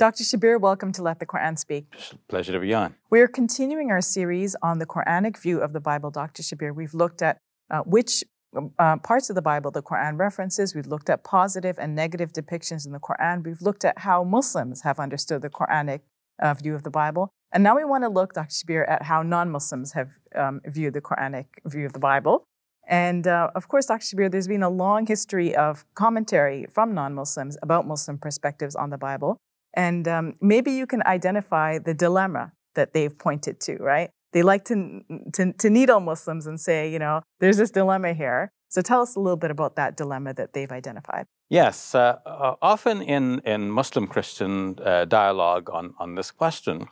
Dr. Shabir, welcome to Let the Quran Speak. Pleasure to be on. We're continuing our series on the Quranic view of the Bible, Dr. Shabir. We've looked at uh, which uh, parts of the Bible the Quran references. We've looked at positive and negative depictions in the Quran. We've looked at how Muslims have understood the Quranic uh, view of the Bible. And now we want to look, Dr. Shabir, at how non Muslims have um, viewed the Quranic view of the Bible. And uh, of course, Dr. Shabir, there's been a long history of commentary from non Muslims about Muslim perspectives on the Bible. And um, maybe you can identify the dilemma that they've pointed to, right? They like to, to, to needle Muslims and say, you know, there's this dilemma here. So tell us a little bit about that dilemma that they've identified. Yes, uh, uh, often in, in Muslim Christian uh, dialogue on, on this question,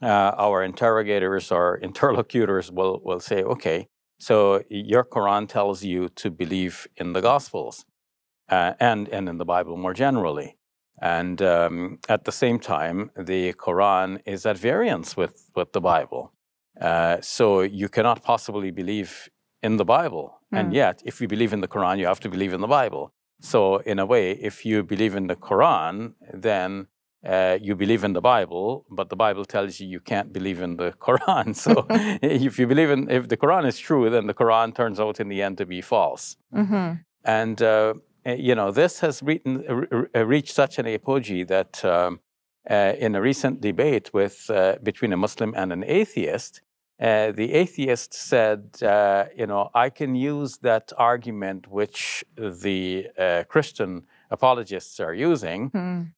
uh, our interrogators or interlocutors will, will say, okay, so your Quran tells you to believe in the Gospels uh, and, and in the Bible more generally. And um, at the same time, the Quran is at variance with, with the Bible. Uh, so you cannot possibly believe in the Bible. Mm. And hmm. yet, if you believe in the Quran, you have to believe in the Bible. So, in a way, if you believe in the Quran, then uh, you believe in the Bible, but the Bible tells you you can't believe in the Quran. So, if you believe in, if the Quran is true, then the Quran turns out in the end to be false. Mm-hmm. And uh, uh, you know, this has written, uh, reached such an apogee that um, uh, in a recent debate with, uh, between a Muslim and an atheist, uh, the atheist said, uh, you know, I can use that argument which the Christian apologists are using, mm.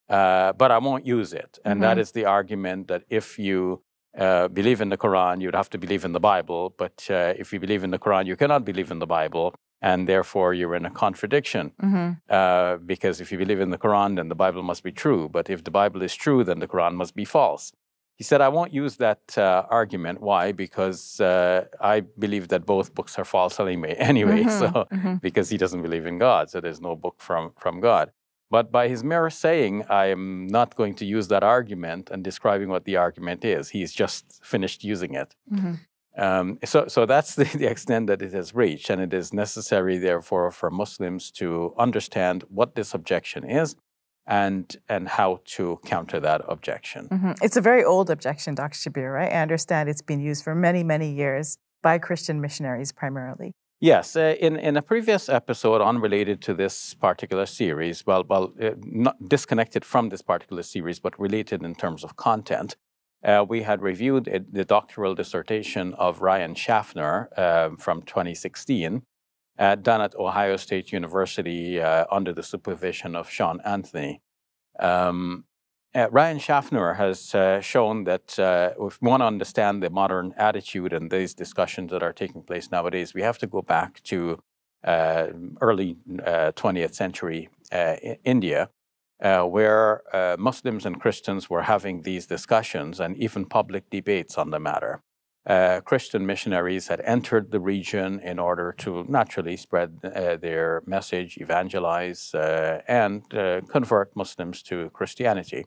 but I won't use it. And mm-hmm. that is the argument that if you believe in the Quran, you'd have to believe in the Bible. But if you believe in the Quran, you cannot believe in the Bible and therefore you're in a contradiction. Mm-hmm. Uh, because if you believe in the Quran, then the Bible must be true. But if the Bible is true, then the Quran must be false. He said, I won't use that uh, argument. Why? Because uh, I believe that both books are false anyway, anyway mm-hmm. so, mm-hmm. because he doesn't believe in God. So there's no book from, from God. But by his mere saying, I am not going to use that argument and describing what the argument is, he's just finished using it. Mm-hmm. Um, so, so that's the, the, extent that it has reached, and it is necessary, therefore, for Muslims to understand what this objection is and and how to counter that objection. Mm-hmm. It's a very old objection, Dr. Shabir, right? I understand it's been used for many, many years by Christian missionaries primarily. Yes, uh, in, in a previous episode unrelated to this particular series, well, well, uh, not disconnected from this particular series, but related in terms of content, uh, we had reviewed it, the doctoral dissertation of Ryan Schaffner uh, from 2016, uh, done at Ohio State University uh, under the supervision of Sean Anthony. Um, uh, Ryan Schaffner has uh, shown that if we want to understand the modern attitude and these discussions that are taking place nowadays, we have to go back to early 20th century India uh, where uh, Muslims and Christians were having these discussions and even public debates on the matter. Uh, Christian missionaries had entered the region in order to naturally spread uh, their message, evangelize, uh, and uh, convert Muslims to Christianity.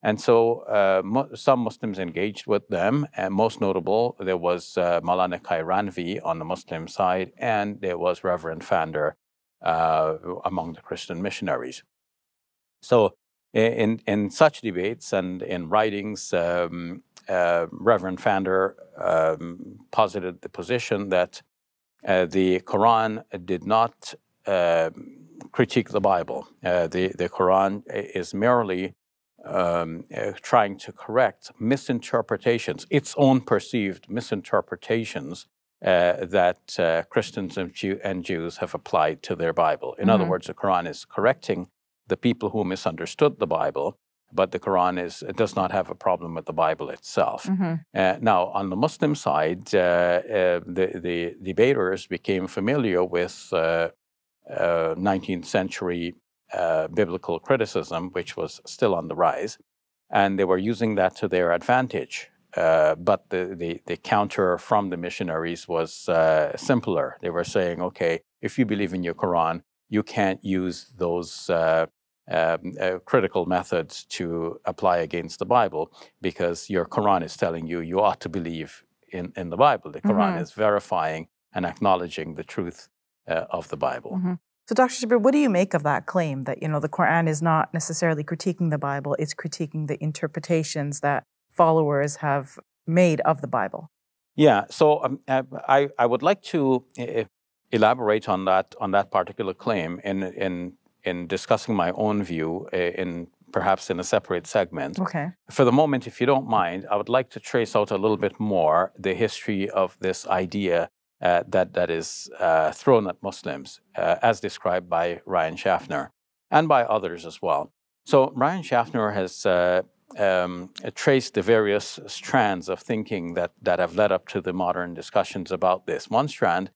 And so mo- some Muslims engaged with them, and most notable, there was uh, Maulana Kairanvi on the Muslim side, and there was Reverend Pfander among the Christian missionaries. So, in, in such debates and in writings, um, uh, Reverend Pfander um, posited the position that uh, the Quran did not uh, critique the Bible. Uh, the, the Quran is merely um, uh, trying to correct misinterpretations, its own perceived misinterpretations uh, that uh, Christians and, Jew- and, Jews have applied to their Bible. In mm-hmm. other words, the Quran is correcting the people who misunderstood the Bible, but the Quran is does not have a problem with the Bible itself. Mm-hmm. Uh, now, on the Muslim side, uh, uh, the, the debaters became familiar with 19th uh, century uh, biblical criticism, which was still on the rise, and they were using that to their advantage. Uh, but the, the, the, counter from the missionaries was simpler. They were saying, okay, if you believe in your Quran, you can't use those uh, um, uh, critical methods to apply against the Bible because your Quran is telling you you ought to believe in, in the Bible. The Quran mm-hmm. is verifying and acknowledging the truth uh, of the Bible. Mm-hmm. So, Dr. Shabir, what do you make of that claim that you know the Quran is not necessarily critiquing the Bible; it's critiquing the interpretations that followers have made of the Bible? Yeah. So, um, uh, I I would like to elaborate on that on that particular claim in in in discussing my own view uh, in perhaps in a separate segment. Okay. For the moment, if you don't mind, I would like to trace out a little bit more the history of this idea uh, that, that is uh, thrown at Muslims, uh, as described by Ryan Schaffner and by others as well. So, Ryan Schaffner has uh, um, traced the various strands of thinking that, that have led up to the modern discussions about this. One strand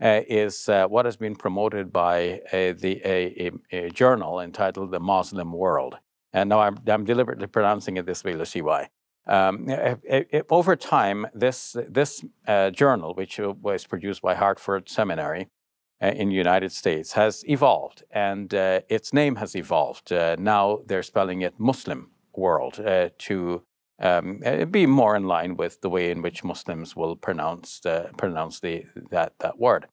uh, is uh, what has been promoted by the, a, a, a, journal entitled The Muslim World. And now I'm, I'm deliberately pronouncing it this way, let's see why. Um, it, it, over time, this, this uh, journal, which was produced by Hartford Seminary uh, in the United States, has evolved, and uh, its name has evolved. Uh, now they're spelling it Muslim World uh, to um, uh, be more in line with the way in which Muslims will pronounce, pronounce the, that, that word.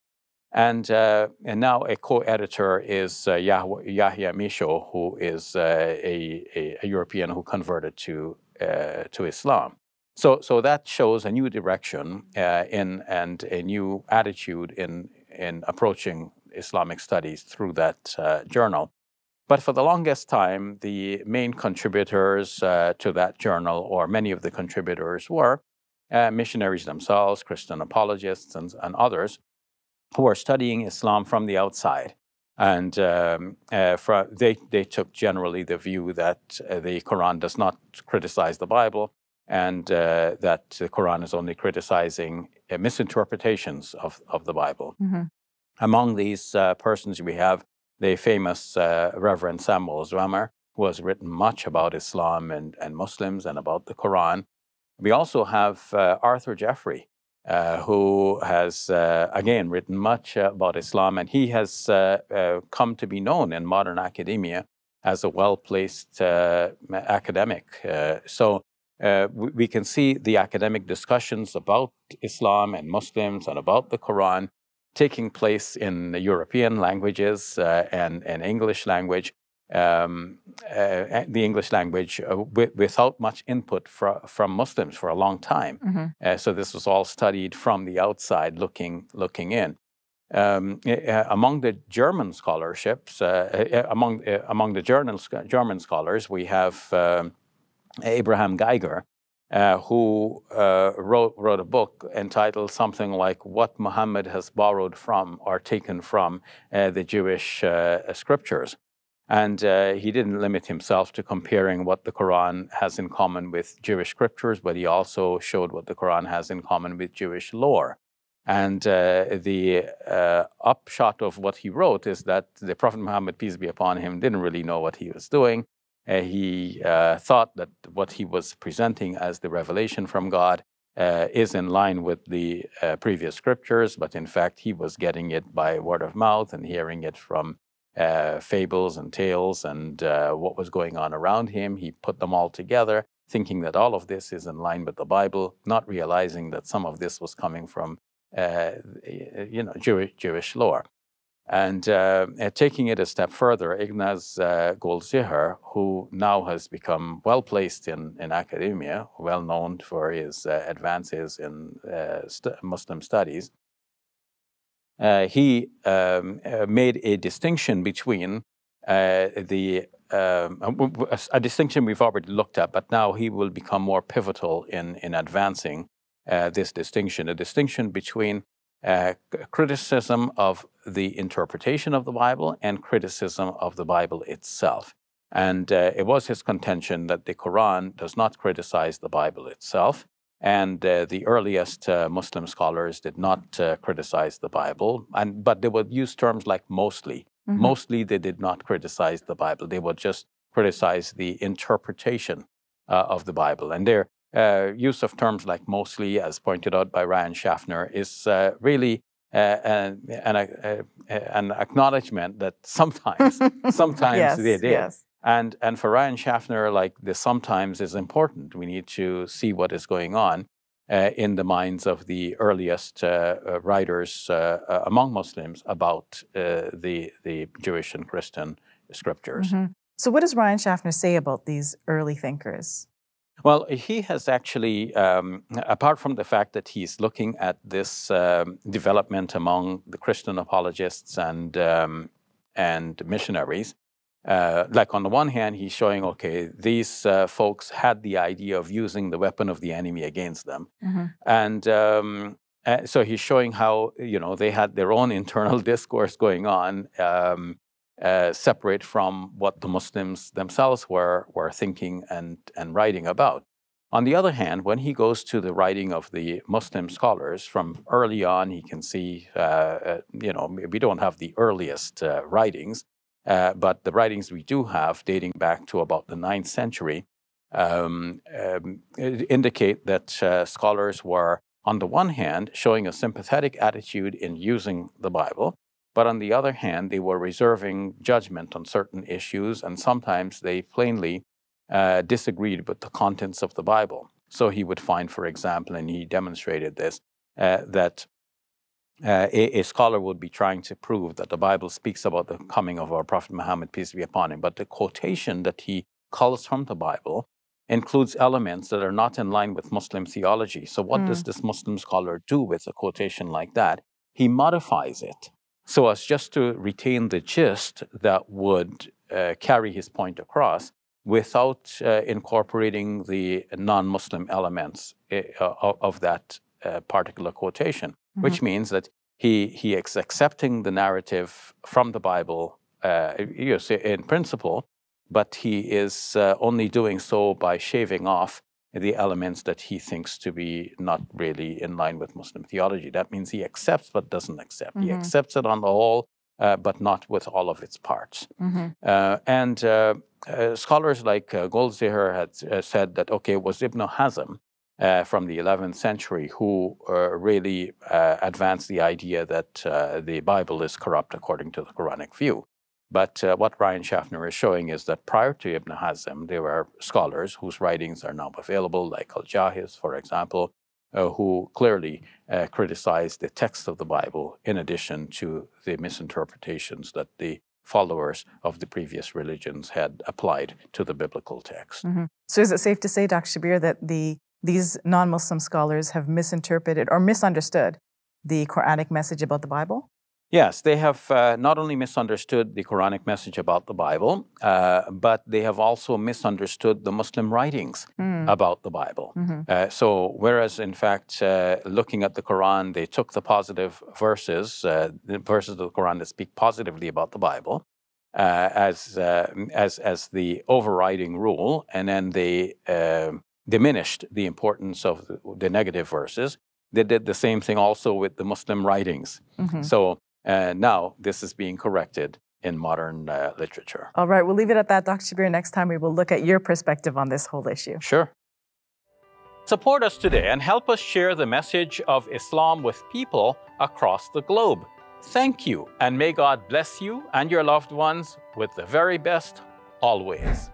And, uh, and now a co-editor is uh, Yahya Michot, who is uh, a, a, European who converted to, uh, to Islam. So, so that shows a new direction uh, in, and a new attitude in, in approaching Islamic studies through that uh, journal. But for the longest time, the main contributors to that journal, or many of the contributors, were missionaries themselves, Christian apologists, and, and others who are studying Islam from the outside. And um, uh, for, they, they took generally the view that uh, the Quran does not criticize the Bible and uh, that the Quran is only criticizing uh, misinterpretations of, of the Bible. Mm-hmm. Among these uh, persons, we have the famous uh, Reverend Samuel Zwemer, who has written much about Islam and, and Muslims and about the Quran. We also have Arthur Jeffery, uh, who has, uh, again, written much about Islam, and he has uh, uh come to be known in modern academia as a well placed uh, academic. Uh, so we, can see the academic discussions about Islam and Muslims and about the Quran taking place in European languages and, and English language um, uh, the English language uh, without much input from Muslims for a long time. Mm-hmm. Uh, so this was all studied from the outside, looking looking in. Um, among the German scholarships, uh, among among the German German scholars, we have um, Abraham Geiger, uh, who uh, wrote, wrote a book entitled something like What Muhammad Has Borrowed From or Taken From uh, the Jewish Scriptures. And uh, he didn't limit himself to comparing what the Quran has in common with Jewish scriptures, but he also showed what the Quran has in common with Jewish lore. And uh, the uh, upshot of what he wrote is that the Prophet Muhammad, peace be upon him, didn't really know what he was doing. Uh, he uh, thought that what he was presenting as the revelation from God uh, is in line with the previous scriptures, but in fact, he was getting it by word of mouth and hearing it from uh, fables and tales and uh, what was going on around him. He put them all together, thinking that all of this is in line with the Bible, not realizing that some of this was coming from, uh, you know, Jewish, Jewish lore. And uh, taking it a step further, Ignaz uh, Goldziher, who now has become well placed in, in academia, well known for his uh, advances in st- Muslim studies, uh, he um, uh, made a distinction between uh, the um, a, a, distinction we've already looked at, but now he will become more pivotal in in advancing uh, this distinction, a distinction between uh, criticism of the interpretation of the Bible and criticism of the Bible itself. And uh, it was his contention that the Quran does not criticize the Bible itself, and uh, the earliest uh, Muslim scholars did not uh, criticize the Bible, and, but they would use terms like mostly. Mm-hmm. Mostly, they did not criticize the Bible. They would just criticize the interpretation uh, of the Bible. And their uh, use of terms like mostly, as pointed out by Ryan Schaffner, is uh, really an, an, an, acknowledgement that sometimes, sometimes yes, they did. Yes. And, and for Ryan Schaffner, like this sometimes is important. We need to see what is going on. uh, in the minds of the earliest uh, uh, writers among Muslims about the, the Jewish and Christian scriptures. Mm-hmm. So, what does Ryan Schaffner say about these early thinkers? Well, he has actually, um, apart from the fact that he's looking at this um, development among the Christian apologists and um, and missionaries, uh, like on the one hand, he's showing, okay, these uh, folks had the idea of using the weapon of the enemy against them, mm-hmm. and um, uh, so he's showing how you know they had their own internal discourse going on, um, uh, separate from what the Muslims themselves were were thinking and and writing about. On the other hand, when he goes to the writing of the Muslim scholars from early on, he can see, uh, uh, you know, we don't have the earliest writings, uh, but the writings we do have, dating back to about the ninth century, um, um, indicate that uh, scholars were, on the one hand, showing a sympathetic attitude in using the Bible, but on the other hand, they were reserving judgment on certain issues, and sometimes they plainly uh, disagreed with the contents of the Bible. So he would find, for example, and he demonstrated this, uh, that uh, a, a, scholar would be trying to prove that the Bible speaks about the coming of our Prophet Muhammad, peace be upon him. But the quotation that he culls from the Bible includes elements that are not in line with Muslim theology. So, what mm. does this Muslim scholar do with a quotation like that? He modifies it so as just to retain the gist that would uh, carry his point across without uh, incorporating the non Muslim elements uh, of that uh, particular quotation mm-hmm. which means that he, he is accepting the narrative from the Bible uh, in principle, but he is uh, only doing so by shaving off the elements that he thinks to be not really in line with Muslim theology. That means he accepts but doesn't accept. Mm-hmm. He accepts it on the whole, uh, but not with all of its parts. Mm-hmm. Uh, and uh, uh scholars like uh, Goldziher had uh, said that, okay, it was Ibn Hazm uh, from the 11th century who uh, really uh, advanced the idea that uh, the Bible is corrupt according to the Quranic view. But uh, what Ryan Schaffner is showing is that prior to Ibn Hazm, there were scholars whose writings are now available, like Al Jahiz, for example, uh, who clearly criticized the text of the Bible in addition to the misinterpretations that the followers of the previous religions had applied to the biblical text. Mm-hmm. So, is it safe to say, Dr. Shabir, that the these non Muslim scholars have misinterpreted or misunderstood the Quranic message about the Bible? Yes, they have uh, not only misunderstood the Quranic message about the Bible, uh, but they have also misunderstood the Muslim writings mm. about the Bible. Mm-hmm. Uh, so, whereas in fact, uh, looking at the Quran, they took the positive verses, uh, the verses of the Quran that speak positively about the Bible, uh, as, as, as the overriding rule, and then they diminished the importance of the, the, negative verses. They did the same thing also with the Muslim writings. Mm-hmm. So uh, now this is being corrected in modern uh, literature. All right, we'll leave it at that, Dr. Shabir. Next time we will look at your perspective on this whole issue. Sure. Support us today and help us share the message of Islam with people across the globe. Thank you, and may God bless you and your loved ones with the very best always.